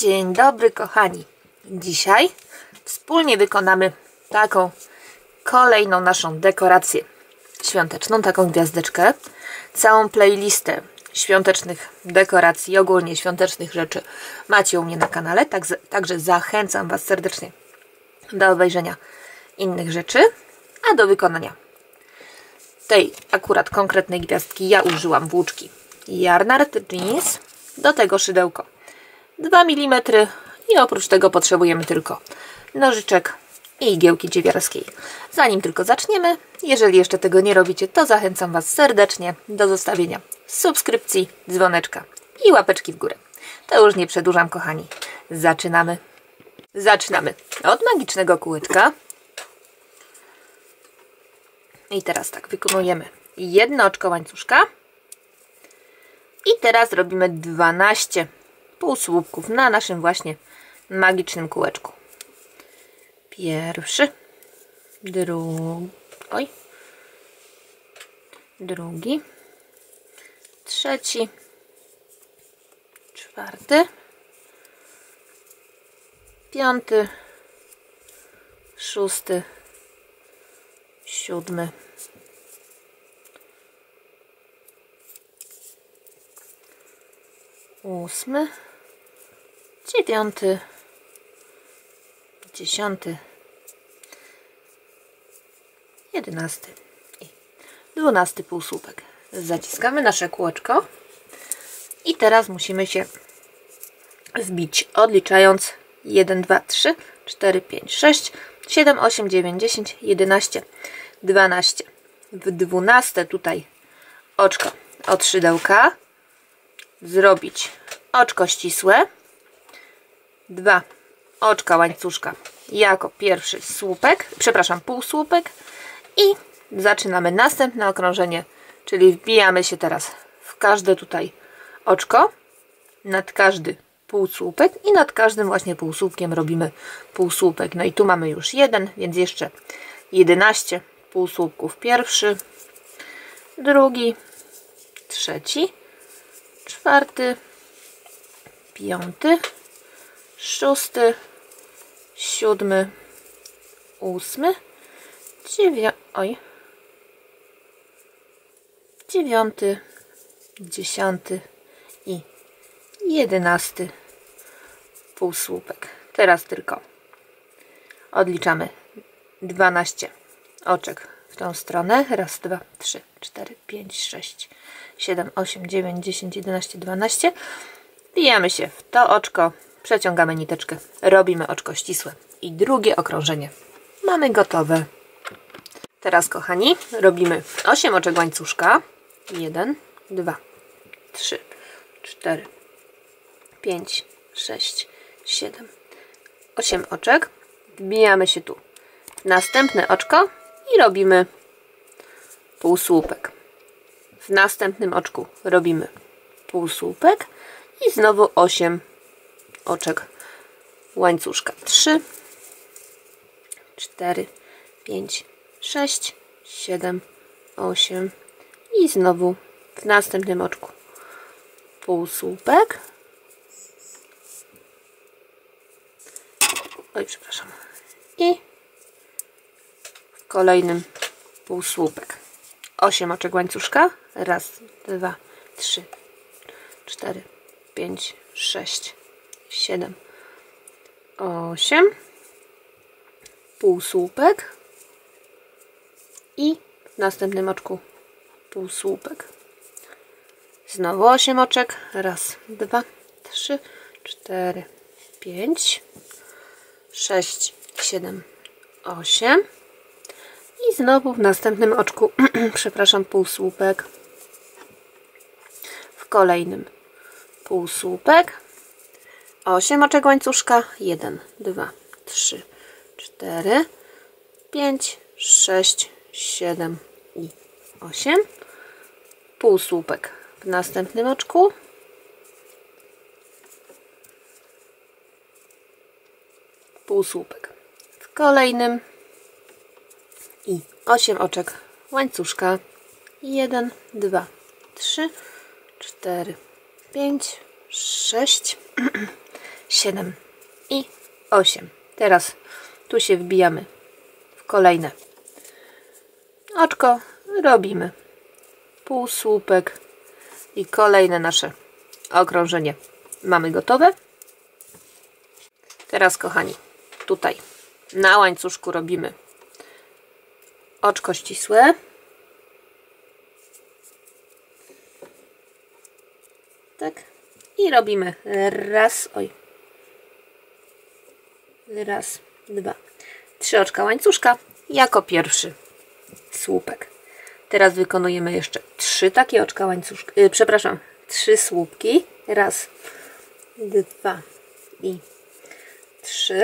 Dzień dobry kochani. Dzisiaj wspólnie wykonamy taką kolejną naszą dekorację świąteczną, taką gwiazdeczkę. Całą playlistę świątecznych dekoracji, ogólnie świątecznych rzeczy macie u mnie na kanale, tak, także zachęcam Was serdecznie do obejrzenia innych rzeczy, a do wykonania tej akurat konkretnej gwiazdki ja użyłam włóczki Yarnard Jeans, do tego szydełko 2 mm i oprócz tego potrzebujemy tylko nożyczek i igiełki dziewiarskiej. Zanim tylko zaczniemy, jeżeli jeszcze tego nie robicie, to zachęcam Was serdecznie do zostawienia subskrypcji, dzwoneczka i łapeczki w górę. To już nie przedłużam, kochani. Zaczynamy. Zaczynamy od magicznego kółeczka. I teraz tak, wykonujemy jedno oczko łańcuszka. I teraz robimy 12 półsłupków na naszym właśnie magicznym kółeczku. Pierwszy, drugi, oj, drugi, trzeci, czwarty, piąty, szósty, siódmy, ósmy, dziewiąty, dziesiąty, jedenasty. I dwunasty półsłupek. Zaciskamy nasze kółeczko. I teraz musimy się zbić, odliczając 1, 2, 3, 4, 5, 6, 7, 8, 9, 10, 11, 12. W 12 tutaj oczko od szydełka zrobić oczko ścisłe, dwa oczka łańcuszka jako pierwszy słupek, przepraszam, półsłupek i zaczynamy następne okrążenie, czyli wbijamy się teraz w każde tutaj oczko, nad każdy półsłupek i nad każdym właśnie półsłupkiem robimy półsłupek. No i tu mamy już jeden, więc jeszcze 11 półsłupków. Pierwszy, drugi, trzeci, czwarty, piąty, szósty, siódmy, ósmy, dziewię... Oj. dziewiąty, dziesiąty i jedenasty półsłupek. Teraz tylko odliczamy 12 oczek w tą stronę. Raz, dwa, trzy, cztery, pięć, sześć, siedem, osiem, dziewięć, dziesięć, jedenaście, dwanaście. Wbijamy się w to oczko, przeciągamy niteczkę, robimy oczko ścisłe i drugie okrążenie. Mamy gotowe. Teraz, kochani, robimy 8 oczek łańcuszka. 1, 2, 3, 4, 5, 6, 7, 8 oczek. Wbijamy się tu następne oczko i robimy półsłupek. W następnym oczku robimy półsłupek i znowu 8 oczek łańcuszka. 3, 4, 5, 6, 7, 8 i znowu w następnym oczku półsłupek. Oj, przepraszam. I w kolejnym półsłupek. 8 oczek łańcuszka. Raz, dwa, trzy, cztery, pięć, sześć, siedem, osiem. Półsłupek. I w następnym oczku półsłupek. Znowu 8 oczek. Raz, dwa, trzy, cztery, pięć, sześć, siedem, osiem. I znowu w następnym oczku, przepraszam, półsłupek. W kolejnym półsłupek. 8 oczek łańcuszka. 1, 2, 3, 4, 5, 6, 7 i 8. Półsłupek w następnym oczku. Półsłupek w kolejnym i 8 oczek łańcuszka. 1, 2, 3, 4, 5, 6, 7 i 8. Teraz tu się wbijamy w kolejne oczko, robimy półsłupek i kolejne nasze okrążenie mamy gotowe. Teraz kochani, tutaj na łańcuszku robimy oczko ścisłe. Tak. I robimy raz, oj. Raz, dwa, trzy oczka łańcuszka jako pierwszy słupek. Teraz wykonujemy jeszcze trzy takie oczka łańcuszka, yy, przepraszam, trzy słupki. Raz, dwa i trzy.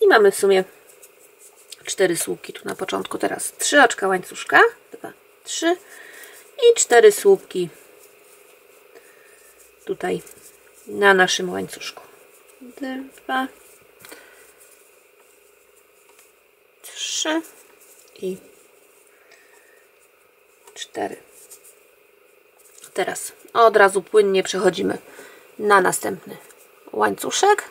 I mamy w sumie cztery słupki tu na początku. Teraz trzy oczka łańcuszka. Dwa, trzy i cztery słupki tutaj na naszym łańcuszku. Dwa, trzy. I cztery. Teraz od razu płynnie przechodzimy na następny łańcuszek.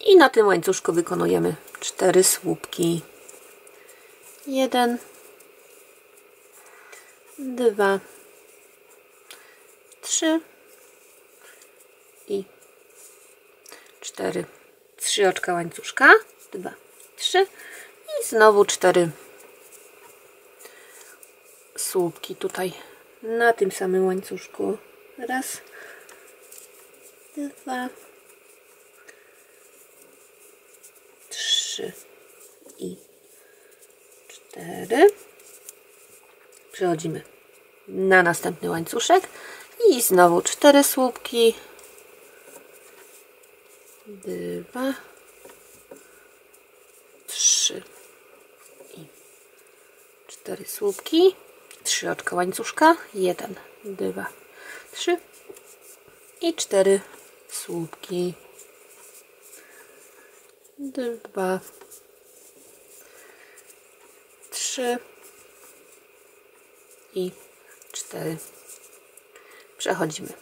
I na tym łańcuszku wykonujemy cztery słupki. Jeden, dwa, trzy 4, 3 oczka łańcuszka, 2, 3 i znowu 4 słupki tutaj na tym samym łańcuszku. Raz, dwa, trzy i cztery. Przechodzimy na następny łańcuszek i znowu cztery słupki Dwa, trzy i cztery słupki. Trzy oczka łańcuszka. Jeden, dwa, trzy i cztery słupki. Dwa, trzy i cztery. Przechodzimy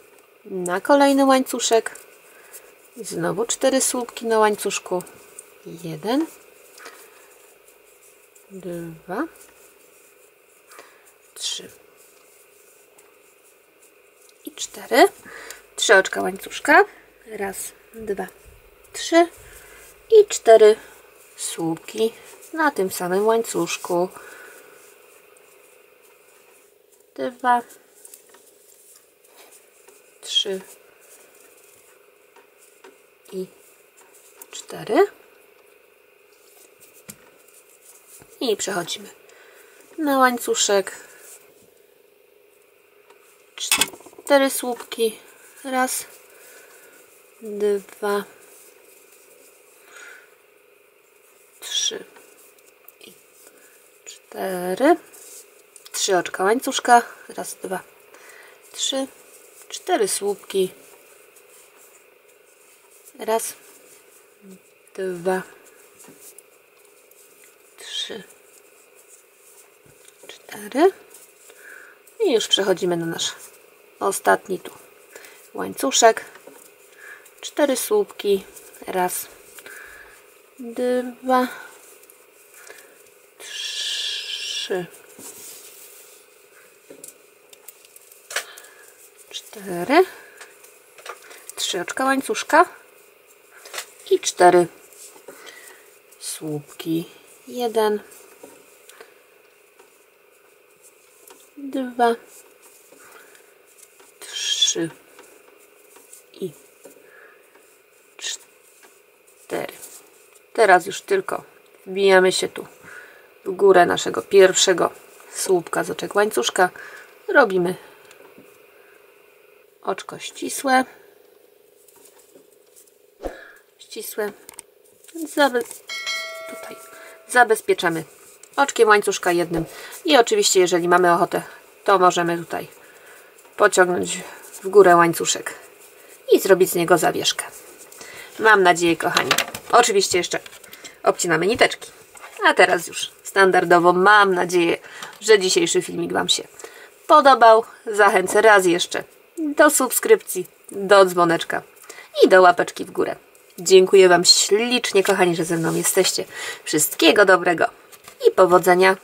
na kolejny łańcuszek. Znowu cztery słupki na łańcuszku. Jeden, dwa, trzy i cztery. Trzy oczka łańcuszka. Raz, dwa, trzy i cztery słupki na tym samym łańcuszku. Dwa, trzy i cztery. I przechodzimy na łańcuszek. Cztery słupki. Raz, dwa, trzy i cztery. Trzy oczka łańcuszka. Raz, dwa, trzy, cztery słupki. Raz, dwa, trzy, cztery. I już przechodzimy na nasz ostatni tu łańcuszek. Cztery słupki. Raz, dwa, trzy, cztery. Trzy oczka łańcuszka i cztery słupki. Jeden, dwa, trzy i cztery. Teraz już tylko wbijamy się tu w górę naszego pierwszego słupka z oczek łańcuszka. Robimy oczko ścisłe. Ścisłe. Zabe tutaj zabezpieczamy oczkiem łańcuszka jednym i oczywiście jeżeli mamy ochotę to możemy tutaj pociągnąć w górę łańcuszek i zrobić z niego zawieszkę. Mam nadzieję, kochani. Oczywiście jeszcze obcinamy niteczki. A teraz już standardowo mam nadzieję, że dzisiejszy filmik Wam się podobał. Zachęcę raz jeszcze do subskrypcji, do dzwoneczka i do łapeczki w górę. Dziękuję Wam ślicznie, kochani, że ze mną jesteście. Wszystkiego dobrego i powodzenia.